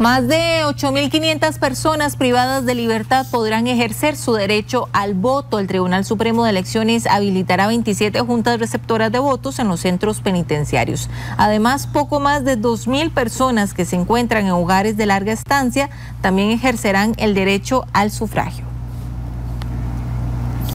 Más de 8.500 personas privadas de libertad podrán ejercer su derecho al voto. El Tribunal Supremo de Elecciones habilitará 27 juntas receptoras de votos en los centros penitenciarios. Además, poco más de 2.000 personas que se encuentran en hogares de larga estancia también ejercerán el derecho al sufragio.